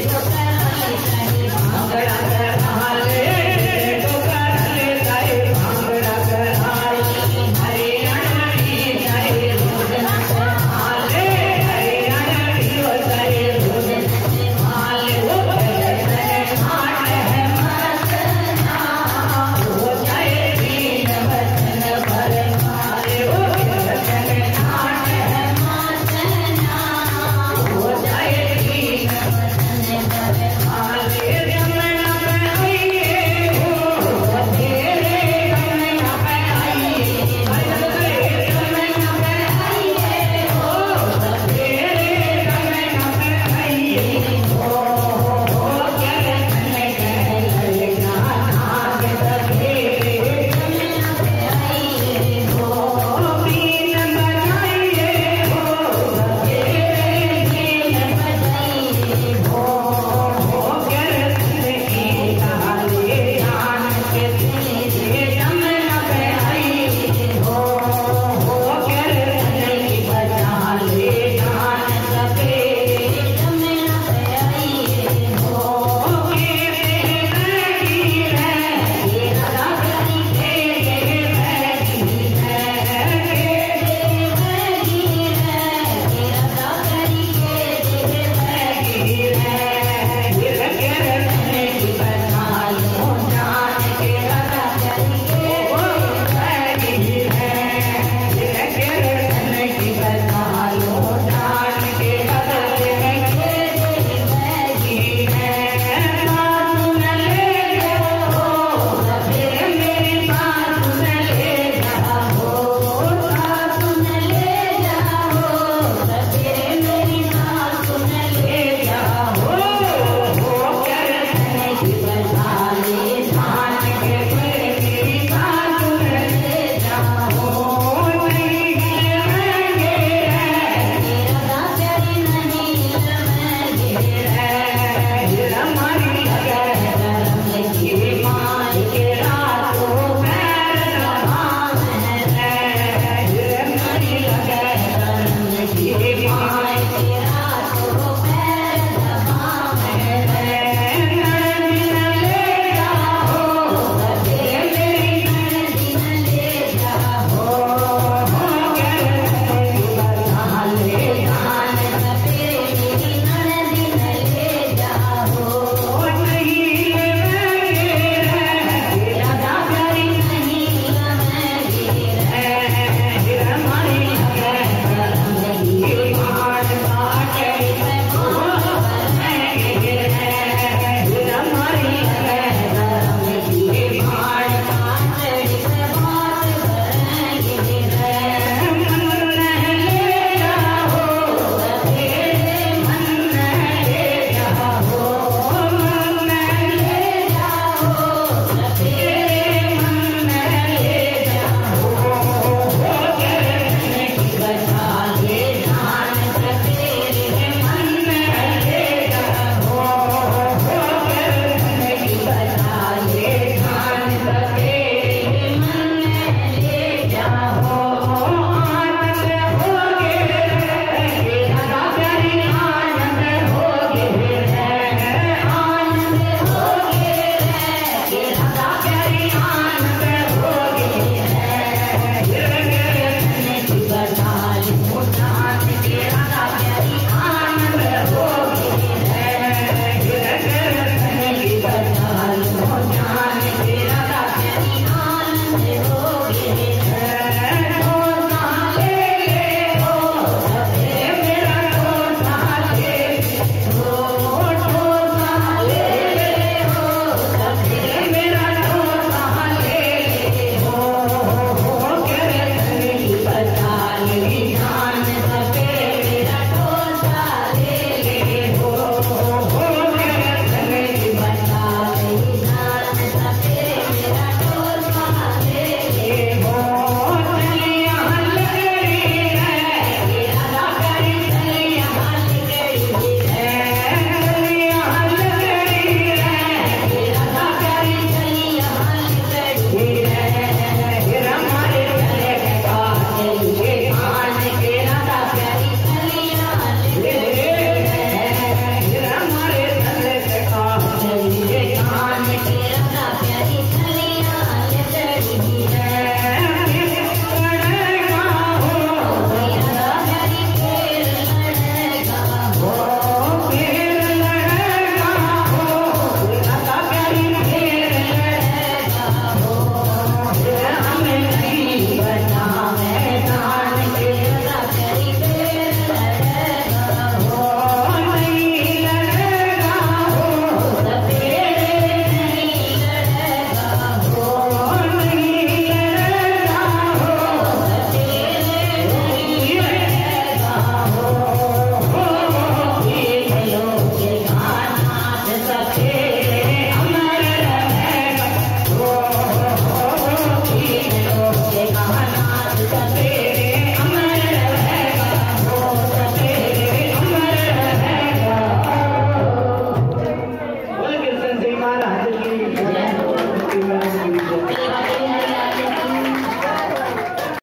It's a